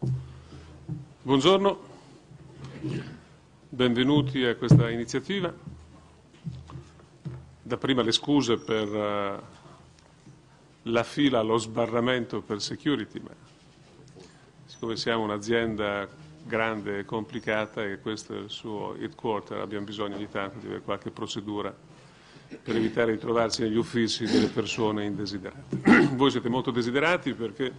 Buongiorno, benvenuti a questa iniziativa. Da prima le scuse per uh, la fila allo sbarramento per security, ma siccome siamo un'azienda grande e complicata e questo è il suo headquarter, abbiamo bisogno ogni tanto di avere qualche procedura per evitare di trovarci negli uffici delle persone indesiderate. Voi siete molto desiderati perché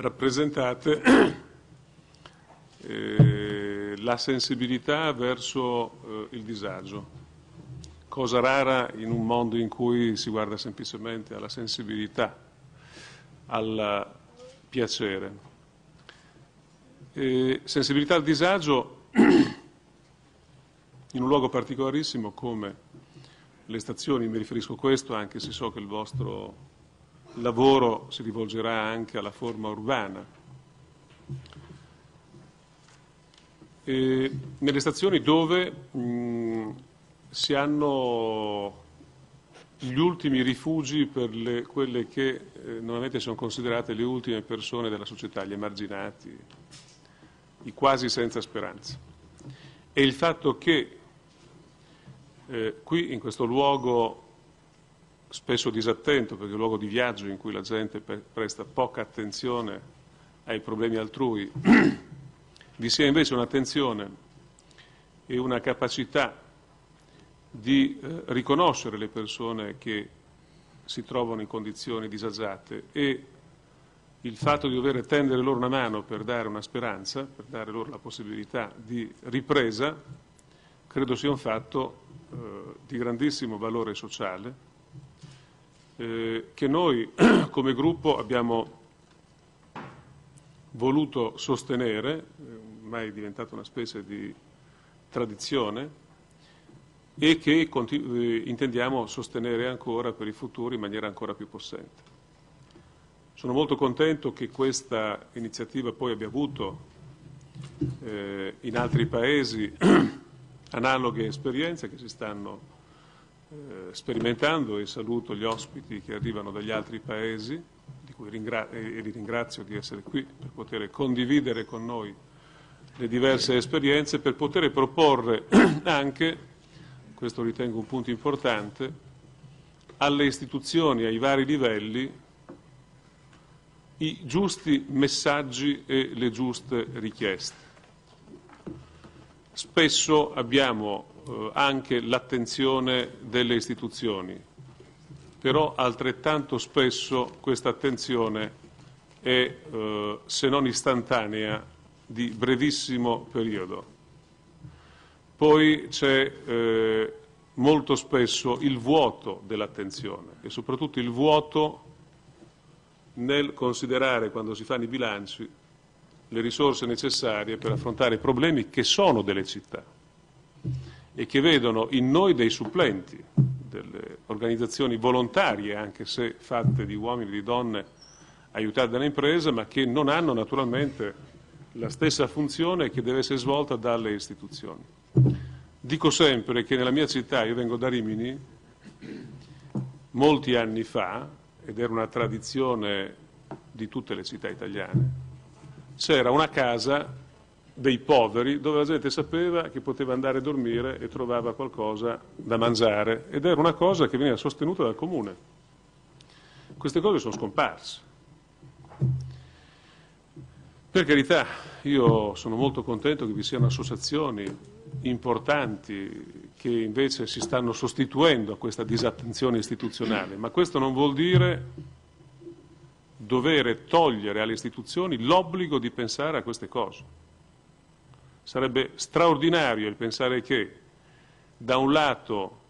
rappresentate eh, la sensibilità verso eh, il disagio, cosa rara in un mondo in cui si guarda semplicemente alla sensibilità, al piacere. E sensibilità al disagio in un luogo particolarissimo come le stazioni, mi riferisco a questo anche se so che il vostro lavoro si rivolgerà anche alla forma urbana. E nelle stazioni dove mh, si hanno gli ultimi rifugi per le, quelle che eh, normalmente sono considerate le ultime persone della società, gli emarginati, i quasi senza speranza. E il fatto che eh, qui in questo luogo spesso disattento, perché è un luogo di viaggio in cui la gente presta poca attenzione ai problemi altrui, vi sia invece un'attenzione e una capacità di eh, riconoscere le persone che si trovano in condizioni disagiate e il fatto di dover tendere loro una mano per dare una speranza, per dare loro la possibilità di ripresa, credo sia un fatto eh, di grandissimo valore sociale eh, che noi come gruppo abbiamo voluto sostenere, eh, ormai è diventata una specie di tradizione, e che eh, intendiamo sostenere ancora per il futuro in maniera ancora più possente. Sono molto contento che questa iniziativa poi abbia avuto eh, in altri paesi analoghe esperienze che si stanno eh, sperimentando e saluto gli ospiti che arrivano dagli altri paesi di cui ringra- e li ringrazio di essere qui per poter condividere con noi le diverse esperienze, per poter proporre anche, questo ritengo un punto importante, alle istituzioni, ai vari livelli, i giusti messaggi e le giuste richieste. Spesso abbiamo eh, anche l'attenzione delle istituzioni, però altrettanto spesso questa attenzione è, eh, se non istantanea, di brevissimo periodo. Poi c'è eh, molto spesso il vuoto dell'attenzione e soprattutto il vuoto nel considerare, quando si fanno i bilanci, le risorse necessarie per affrontare i problemi che sono delle città e che vedono in noi dei supplenti, delle organizzazioni volontarie, anche se fatte di uomini e di donne aiutate dalle imprese, ma che non hanno naturalmente la stessa funzione che deve essere svolta dalle istituzioni. Dico sempre che nella mia città, io vengo da Rimini, molti anni fa, ed era una tradizione di tutte le città italiane, c'era una casa dei poveri dove la gente sapeva che poteva andare a dormire e trovava qualcosa da mangiare ed era una cosa che veniva sostenuta dal comune. Queste cose sono scomparse. Per carità, io sono molto contento che vi siano associazioni importanti che invece si stanno sostituendo a questa disattenzione istituzionale, ma questo non vuol dire dover togliere alle istituzioni l'obbligo di pensare a queste cose. Sarebbe straordinario il pensare che da un lato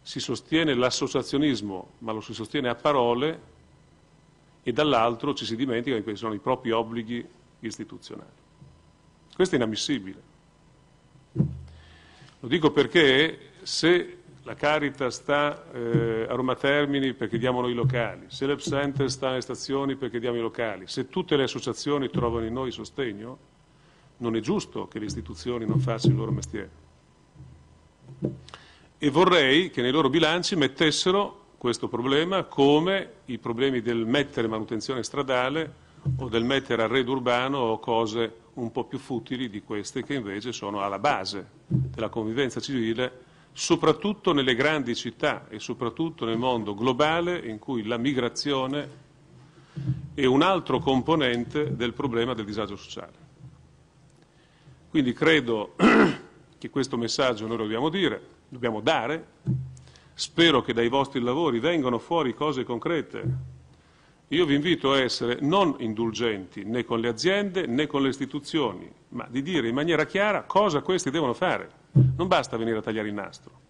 si sostiene l'associazionismo, ma lo si sostiene a parole, e dall'altro ci si dimentica che sono i propri obblighi istituzionali. Questo è inammissibile. Lo dico perché se la Caritas sta eh, a Roma Termini perché diamo noi i locali, se l'Ep Center sta nelle stazioni perché diamo i locali, se tutte le associazioni trovano in noi sostegno, non è giusto che le istituzioni non facciano il loro mestiere. E vorrei che nei loro bilanci mettessero questo problema come i problemi del mettere manutenzione stradale o del mettere arredo urbano o cose un po' più futili di queste che invece sono alla base della convivenza civile, soprattutto nelle grandi città e soprattutto nel mondo globale in cui la migrazione è un altro componente del problema del disagio sociale. Quindi credo che questo messaggio noi lo dobbiamo dire, dobbiamo dare, spero che dai vostri lavori vengano fuori cose concrete io vi invito a essere non indulgenti né con le aziende né con le istituzioni, ma di dire in maniera chiara cosa questi devono fare. Non basta venire a tagliare il nastro.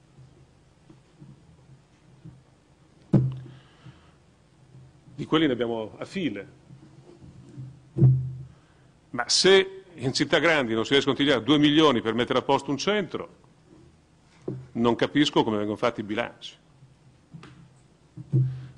Di quelli ne abbiamo a file. Ma se in città grandi non si riescono a tagliare 2 milioni per mettere a posto un centro, non capisco come vengono fatti i bilanci.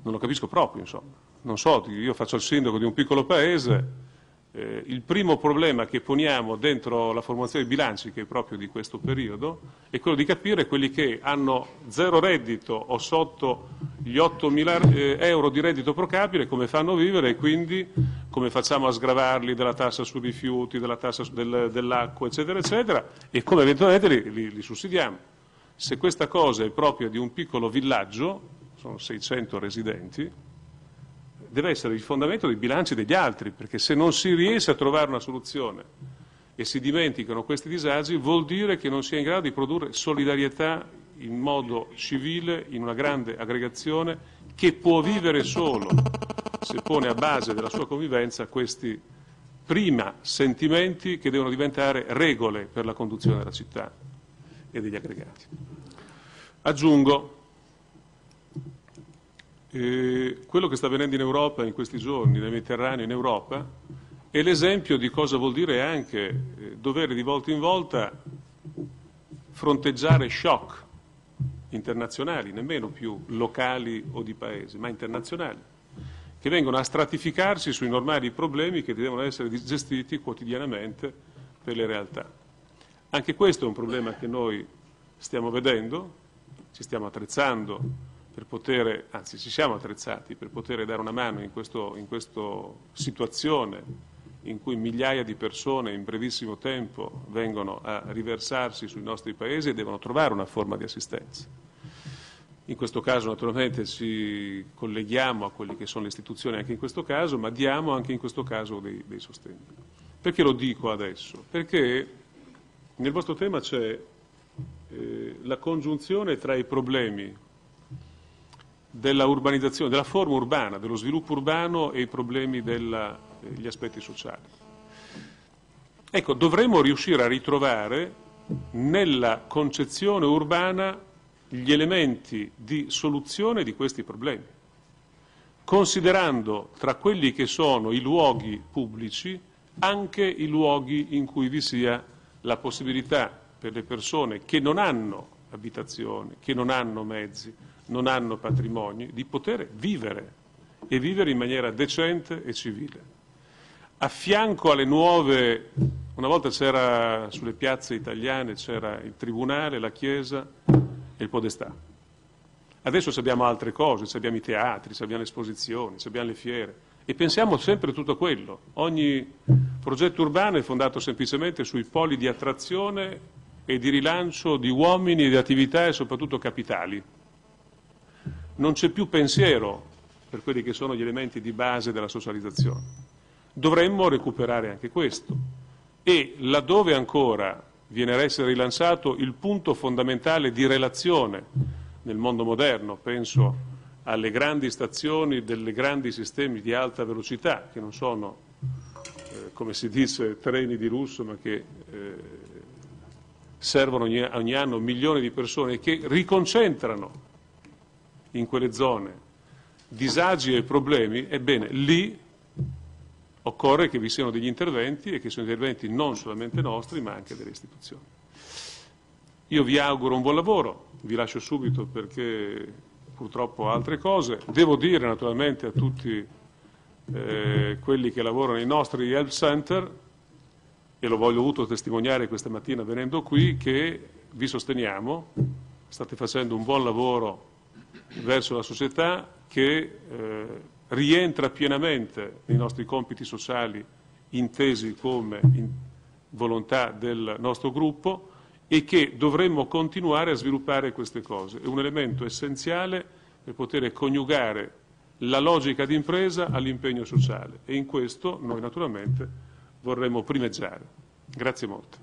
Non lo capisco proprio, insomma non so, io faccio il sindaco di un piccolo paese, eh, il primo problema che poniamo dentro la formazione dei bilanci, che è proprio di questo periodo, è quello di capire quelli che hanno zero reddito o sotto gli 8 mila eh, euro di reddito pro capite, come fanno a vivere e quindi come facciamo a sgravarli della tassa sui rifiuti, della tassa del, dell'acqua, eccetera, eccetera, e come eventualmente li, li, li sussidiamo. Se questa cosa è propria di un piccolo villaggio, sono 600 residenti, deve essere il fondamento dei bilanci degli altri, perché se non si riesce a trovare una soluzione e si dimenticano questi disagi, vuol dire che non si è in grado di produrre solidarietà in modo civile in una grande aggregazione che può vivere solo se pone a base della sua convivenza questi prima sentimenti che devono diventare regole per la conduzione della città e degli aggregati. Aggiungo eh, quello che sta avvenendo in Europa in questi giorni, nel Mediterraneo, in Europa, è l'esempio di cosa vuol dire anche eh, dover di volta in volta fronteggiare shock internazionali, nemmeno più locali o di paese, ma internazionali, che vengono a stratificarsi sui normali problemi che devono essere gestiti quotidianamente per le realtà. Anche questo è un problema che noi stiamo vedendo, ci stiamo attrezzando per poter, anzi ci siamo attrezzati per poter dare una mano in, questa situazione in cui migliaia di persone in brevissimo tempo vengono a riversarsi sui nostri paesi e devono trovare una forma di assistenza. In questo caso naturalmente ci colleghiamo a quelle che sono le istituzioni anche in questo caso, ma diamo anche in questo caso dei, dei sostegni. Perché lo dico adesso? Perché nel vostro tema c'è eh, la congiunzione tra i problemi della urbanizzazione, della forma urbana, dello sviluppo urbano e i problemi degli aspetti sociali. Ecco, dovremmo riuscire a ritrovare nella concezione urbana gli elementi di soluzione di questi problemi, considerando tra quelli che sono i luoghi pubblici anche i luoghi in cui vi sia la possibilità per le persone che non hanno abitazione, che non hanno mezzi, non hanno patrimoni, di poter vivere e vivere in maniera decente e civile. A fianco alle nuove, una volta c'era sulle piazze italiane, c'era il tribunale, la chiesa e il podestà. Adesso abbiamo altre cose, abbiamo i teatri, abbiamo le esposizioni, abbiamo le fiere e pensiamo sempre a tutto quello. Ogni progetto urbano è fondato semplicemente sui poli di attrazione e di rilancio di uomini e di attività e soprattutto capitali non c'è più pensiero per quelli che sono gli elementi di base della socializzazione. Dovremmo recuperare anche questo e laddove ancora viene a essere rilanciato il punto fondamentale di relazione nel mondo moderno, penso alle grandi stazioni dei grandi sistemi di alta velocità, che non sono, eh, come si dice, treni di lusso, ma che eh, servono ogni, ogni anno milioni di persone e che riconcentrano in quelle zone disagi e problemi, ebbene lì occorre che vi siano degli interventi e che siano interventi non solamente nostri ma anche delle istituzioni. Io vi auguro un buon lavoro, vi lascio subito perché purtroppo ho altre cose. Devo dire naturalmente a tutti eh, quelli che lavorano nei nostri health center, e lo voglio avuto testimoniare questa mattina venendo qui, che vi sosteniamo, state facendo un buon lavoro verso la società che eh, rientra pienamente nei nostri compiti sociali intesi come in volontà del nostro gruppo e che dovremmo continuare a sviluppare queste cose. È un elemento essenziale per poter coniugare la logica di impresa all'impegno sociale e in questo noi naturalmente vorremmo primeggiare. Grazie molto.